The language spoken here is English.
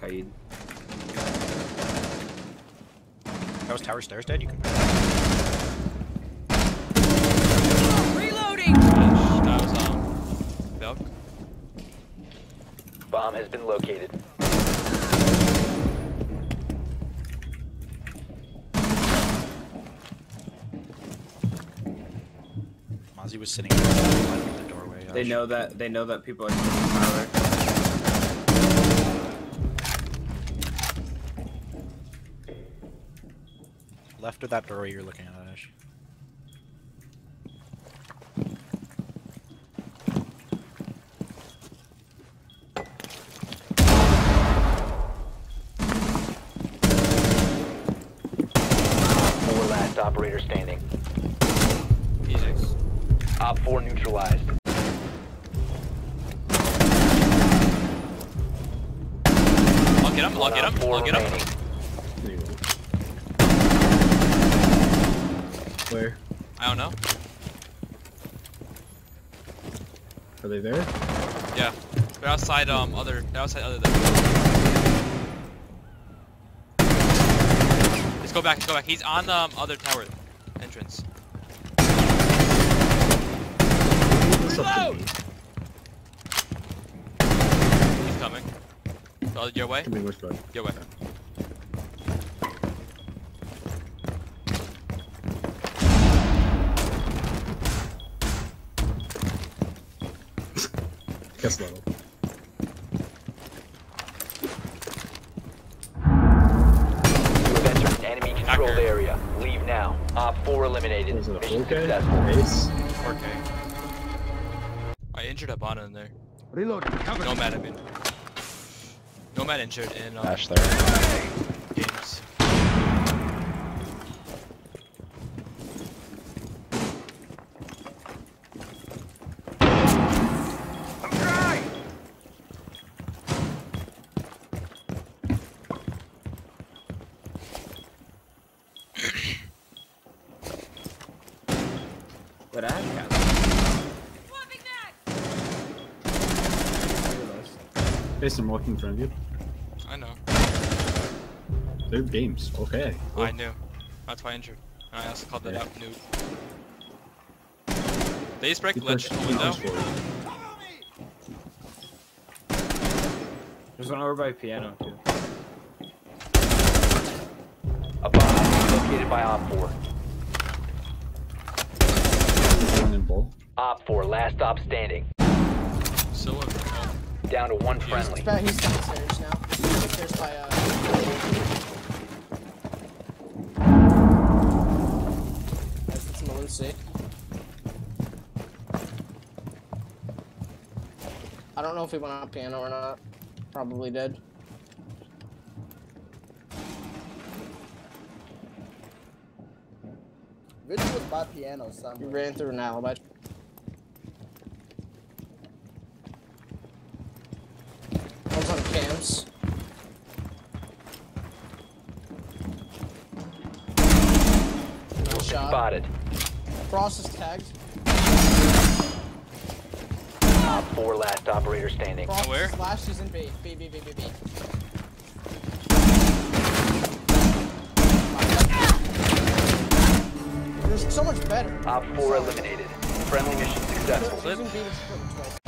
Kaid. That was tower stairs dead. You can. Reloading! That was um, Belk. Bomb has been located. Mozzie was sitting in the doorway. They know that they know that people are left of that doorway you're looking at, Ash. Four last operator standing. Easy. Op 4 neutralized. I'll get him. I'll get him. 4 I'll get him. Where? I don't know. Are they there? Yeah. They're outside. Um, other. They're outside. Other than. Let's go back. Let's go back. He's on the um, other tower entrance. What's up to me? He's coming. Your way. Coming which way? Your way. Guess level. You have entered an enemy controlled Hacker. area. Leave now. Op 4 eliminated. Was it a Mission okay? successful. Ace? 4K. I injured a bot in there. Reload. Nomad, I mean. Nomad injured in um, Ash there. games. But I got Swapping back! Ace, I'm walking in front of you. I know. They're games. Okay. I knew. That's why I injured. And I also called that Yeah. out noob. They just break Keep glitch the window. There's one over by piano too. A bomb located by Op 4. One. Op 4, last stop standing. So uh, Down to one friendly. But he's downstairs now. Downstairs by uh. Guys, it's Malusi. I don't know if he went on piano or not. Probably did. Vigil was by piano He somewhere. ran through an alibi. One's on cams. No shot. Spotted. Frost is tagged. Op 4, last operator standing. Frost Where? is flashed. He's in B. B, B, B, B, B. So much better. Op 4 eliminated. Friendly mission successful.